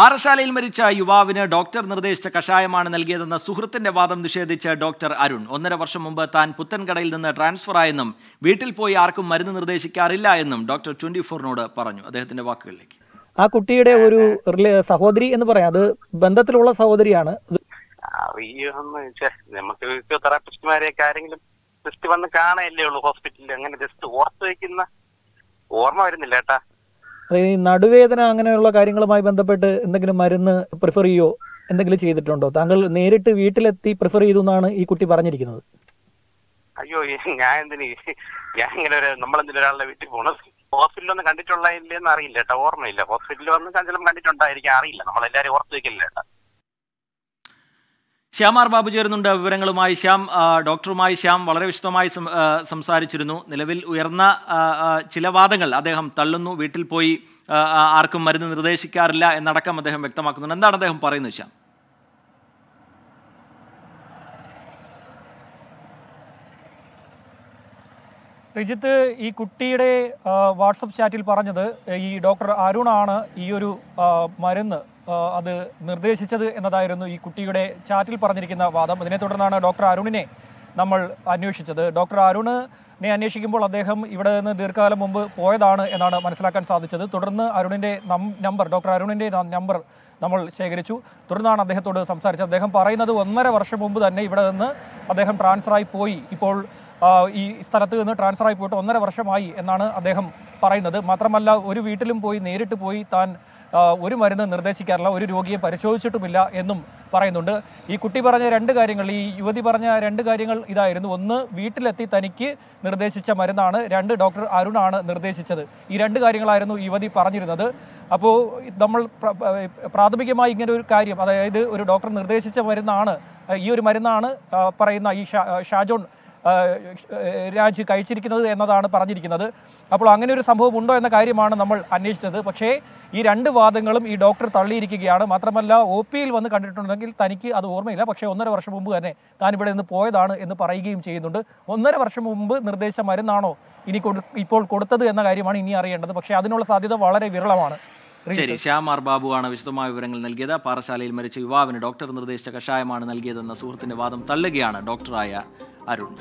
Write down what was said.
പാറശാലയിൽ മരിച്ച യുവാവിന് ഡോക്ടർ നിർദ്ദേശിച്ച കഷായമാണ് നൽകിയതെന്ന സുഹൃത്തിന്റെ വാദം നിഷേധിച്ച് ഡോക്ടർ അരുൺ. ഒന്നര വർഷം മുമ്പ് താൻ പുത്തൻകടയിൽ നിന്ന് ട്രാൻസ്ഫർ ആയെന്നും വീട്ടിൽ പോയി ആർക്കും മരുന്ന് നിർദ്ദേശിക്കാറില്ല എന്നും ഡോക്ടർ ട്വന്റി ഫോറിനോട് പറഞ്ഞു. അദ്ദേഹത്തിന്റെ വാക്കുകളിലേക്ക്. ആ കുട്ടിയുടെ ഒരു സഹോദരി എന്ന് പറയാം. അത് ബന്ധത്തിലുള്ള സഹോദരിയാണ്. അറിയുമെന്ന് വെച്ചാൽ നമുക്ക് ഫിസിയോതെറാപ്പിസ്റ്റുമാരെയൊക്കെ ആരെങ്കിലും ജസ്റ്റ് വന്ന് കാണാനല്ലേ ഉള്ളൂ ഹോസ്പിറ്റലിൽ അങ്ങനെ ജസ്റ്റ് ഓർത്ത് വെക്കുന്ന ഓർമ്മ വരുന്നില്ല ഏട്ടാ അതായത് ഈ നടുവേദന അങ്ങനെയുള്ള കാര്യങ്ങളുമായി ബന്ധപ്പെട്ട് എന്തെങ്കിലും മരുന്ന് പ്രിഫർ ചെയ്യോ? എന്തെങ്കിലും ചെയ്തിട്ടുണ്ടോ? താങ്കൾ നേരിട്ട് വീട്ടിലെത്തി പ്രിഫർ ചെയ്തു എന്നാണ് ഈ കുട്ടി പറഞ്ഞിരിക്കുന്നത്. അയ്യോ ഞാൻ എന്തിന്? ഞാൻ ഇങ്ങനെ ഒരു നമ്മളെന്തിനും ഒരാളുടെ വീട്ടിൽ പോണത്? ഹോസ്പിറ്റലൊന്നും കണ്ടിട്ടുള്ള ഇല്ലെന്ന് അറിയില്ല കേട്ടോ ഓർമ്മയില്ല. ഹോസ്പിറ്റലിൽ വന്ന് ചിലപ്പോൾ കണ്ടിട്ടുണ്ടായിരിക്കും അറിയില്ല. നമ്മളെല്ലാരും ഓർത്ത് വെക്കില്ല ഏട്ടാ ശ്യാമാർ ബാബു ചേരുന്നുണ്ട്. വിവരങ്ങളുമായി ശ്യാം ഡോക്ടറുമായി ശ്യാം വളരെ വിശദമായി സംസാരിച്ചിരുന്നു. നിലവിൽ ഉയർന്ന ചില വാദങ്ങൾ അദ്ദേഹം തള്ളുന്നു. വീട്ടിൽ പോയി ആർക്കും മരുന്ന് നിർദ്ദേശിക്കാറില്ല എന്നടക്കം അദ്ദേഹം വ്യക്തമാക്കുന്നുണ്ട്. എന്താണ് അദ്ദേഹം പറയുന്നത് ശ്യാം? റിജിത്ത് ഈ കുട്ടിയുടെ വാട്സപ്പ് ചാറ്റിൽ പറഞ്ഞത് ഈ ഡോക്ടർ അരുണാണ് ഈ ഒരു മരുന്ന് അത് നിർദ്ദേശിച്ചത് എന്നതായിരുന്നു ഈ കുട്ടിയുടെ ചാറ്റിൽ പറഞ്ഞിരിക്കുന്ന വാദം. ഇതിനെ തുടർന്നാണ് ഡോക്ടർ അരുണിനെ നമ്മൾ അന്വേഷിച്ചത്. ഡോക്ടർ അരുണിനെ അന്വേഷിക്കുമ്പോൾ അദ്ദേഹം ഇവിടെ നിന്ന് ദീർഘകാലം മുമ്പ് പോയതാണ് എന്നാണ് മനസ്സിലാക്കാൻ സാധിച്ചത്. തുടർന്ന് അരുണിന്റെ നമ്പർ ഡോക്ടർ അരുണിന്റെ നമ്പർ നമ്മൾ ശേഖരിച്ചു. തുടർന്നാണ് അദ്ദേഹത്തോട് സംസാരിച്ചത്. അദ്ദേഹം പറയുന്നത് ഒന്നര വർഷം മുമ്പ് തന്നെ ഇവിടെ നിന്ന് അദ്ദേഹം ട്രാൻസ്ഫറായി പോയി. ഇപ്പോൾ ഈ സ്ഥലത്ത് നിന്ന് ട്രാൻസ്ഫർ ആയി പോയിട്ട് ഒന്നര വർഷമായി എന്നാണ് അദ്ദേഹം പറയുന്നത്. മാത്രമല്ല ഒരു വീട്ടിലും പോയി നേരിട്ട് പോയി താൻ ഒരു മരുന്ന് നിർദ്ദേശിക്കാറില്ല ഒരു രോഗിയെ പരിശോധിച്ചിട്ടുമില്ല എന്നും പറയുന്നുണ്ട്. ഈ കുട്ടി പറഞ്ഞ രണ്ട് കാര്യങ്ങൾ ഈ യുവതി പറഞ്ഞ രണ്ട് കാര്യങ്ങൾ ഇതായിരുന്നു. ഒന്ന് വീട്ടിലെത്തി തനിക്ക് നിർദ്ദേശിച്ച മരുന്നാണ്. രണ്ട് ഡോക്ടർ അരുൺ ആണ് നിർദ്ദേശിച്ചത്. ഈ രണ്ട് കാര്യങ്ങളായിരുന്നു യുവതി പറഞ്ഞിരുന്നത്. അപ്പോൾ നമ്മൾ പ്രാഥമികമായി ഇങ്ങനെ ഒരു കാര്യം അതായത് ഒരു ഡോക്ടർ നിർദ്ദേശിച്ച മരുന്നാണ് ഈ ഒരു മരുന്നാണ് പറയുന്ന ഈ ഷാജോൺ രാജ് കഴിച്ചിരിക്കുന്നത് എന്നതാണ് പറഞ്ഞിരിക്കുന്നത്. അപ്പോൾ അങ്ങനെ ഒരു സംഭവം ഉണ്ടോ എന്ന കാര്യമാണ് നമ്മൾ അന്വേഷിച്ചത്. പക്ഷേ ഈ രണ്ട് വാദങ്ങളും ഈ ഡോക്ടർ തള്ളിയിരിക്കുകയാണ്. മാത്രമല്ല ഒ പിയിൽ വന്ന് കണ്ടിട്ടുണ്ടെങ്കിൽ തനിക്ക് അത് ഓർമ്മയില്ല. പക്ഷേ ഒന്നര വർഷം മുമ്പ് തന്നെ താൻ ഇവിടെ നിന്ന് പോയതാണ് എന്ന് പറയുകയും ചെയ്യുന്നുണ്ട്. ഒന്നര വർഷം മുമ്പ് നിർദ്ദേശം മരുന്നാണോ ഇനി ഇപ്പോൾ കൊടുത്തത് എന്ന കാര്യമാണ് ഇനി അറിയേണ്ടത്. പക്ഷേ അതിനുള്ള സാധ്യത വളരെ വിരളമാണ്. ശരി ശ്യാമാർ ബാബുവാണ് വിശദമായ വിവരങ്ങൾ നൽകിയത്. പാറശാലയിൽ മരിച്ച യുവാവിന് ഡോക്ടർ നിർദ്ദേശിച്ച കഷായമാണ് നൽകിയതെന്ന സുഹൃത്തിന്റെ വാദം തള്ളുകയാണ് ഡോക്ടറായ അരുൺ